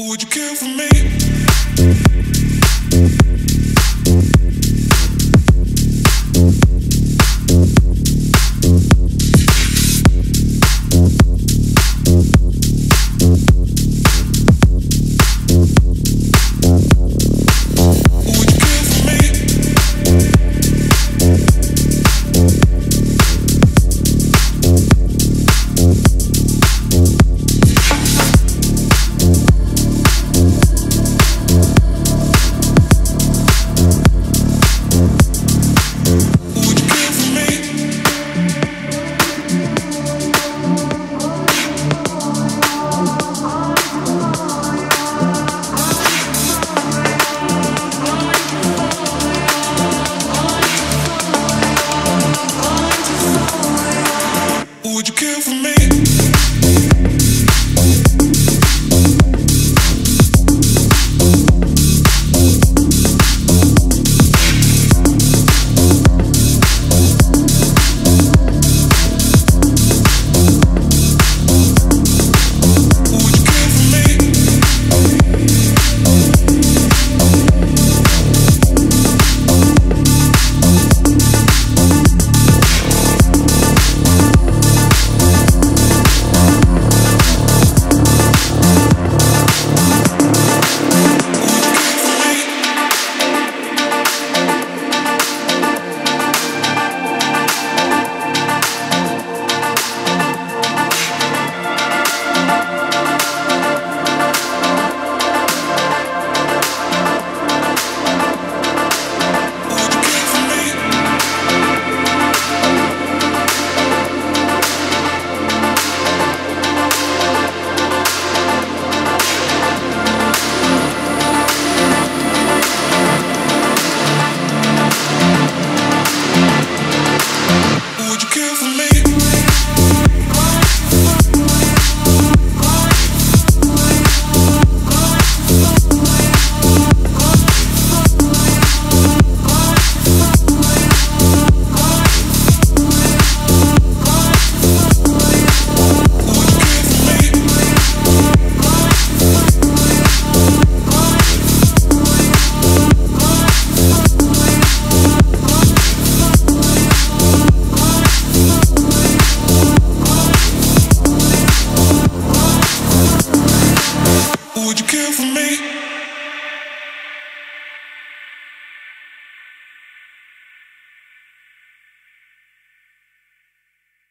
Would you care for me?